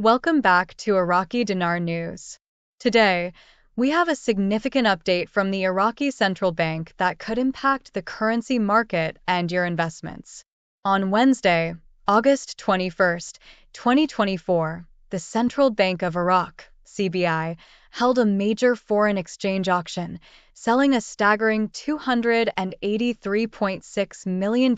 Welcome back to Iraqi Dinar News. Today, we have a significant update from the Iraqi Central Bank that could impact the currency market and your investments. On Wednesday, August 21, 2024, the Central Bank of Iraq, CBI, held a major foreign exchange auction, selling a staggering $283.6 million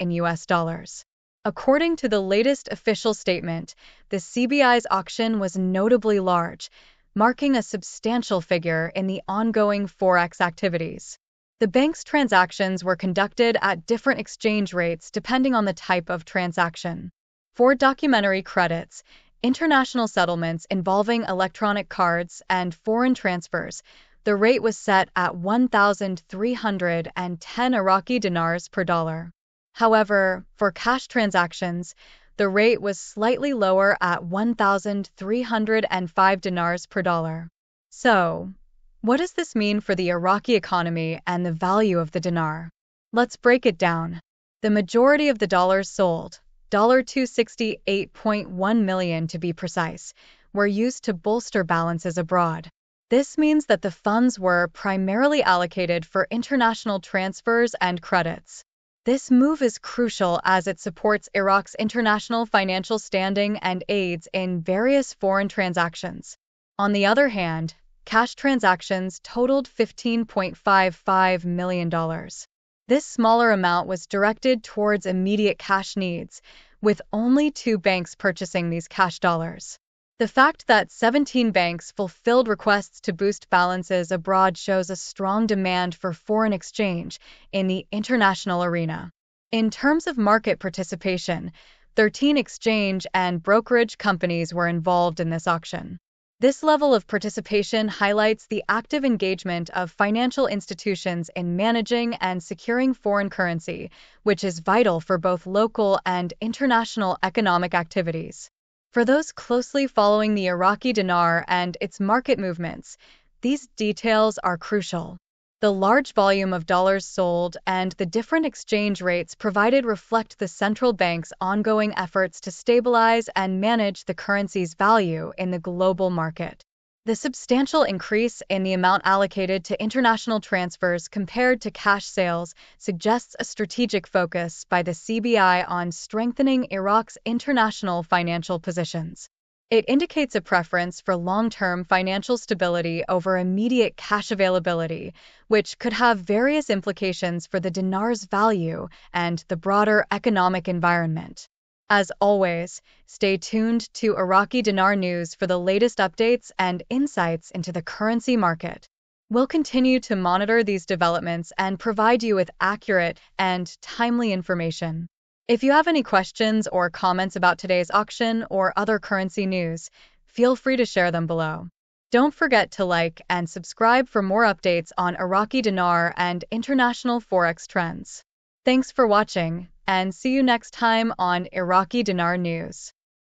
in US dollars. According to the latest official statement, the CBI's auction was notably large, marking a substantial figure in the ongoing forex activities. The bank's transactions were conducted at different exchange rates depending on the type of transaction. For documentary credits, international settlements involving electronic cards, and foreign transfers, the rate was set at 1,310 Iraqi dinars per dollar. However, for cash transactions, the rate was slightly lower at 1,305 dinars per dollar. So, what does this mean for the Iraqi economy and the value of the dinar? Let's break it down. The majority of the dollars sold, $268.1 million to be precise, were used to bolster balances abroad. This means that the funds were primarily allocated for international transfers and credits. This move is crucial as it supports Iraq's international financial standing and aids in various foreign transactions. On the other hand, cash transactions totaled $15.55 million. This smaller amount was directed towards immediate cash needs, with only two banks purchasing these cash dollars. The fact that 17 banks fulfilled requests to boost balances abroad shows a strong demand for foreign exchange in the international arena. In terms of market participation, 13 exchange and brokerage companies were involved in this auction. This level of participation highlights the active engagement of financial institutions in managing and securing foreign currency, which is vital for both local and international economic activities. For those closely following the Iraqi dinar and its market movements, these details are crucial. The large volume of dollars sold and the different exchange rates provided reflect the central bank's ongoing efforts to stabilize and manage the currency's value in the global market. The substantial increase in the amount allocated to international transfers compared to cash sales suggests a strategic focus by the CBI on strengthening Iraq's international financial positions. It indicates a preference for long-term financial stability over immediate cash availability, which could have various implications for the dinar's value and the broader economic environment. As always, stay tuned to Iraqi Dinar News for the latest updates and insights into the currency market. We'll continue to monitor these developments and provide you with accurate and timely information. If you have any questions or comments about today's auction or other currency news, feel free to share them below. Don't forget to like and subscribe for more updates on Iraqi dinar and international forex trends. Thanks for watching, and see you next time on Iraqi Dinar News.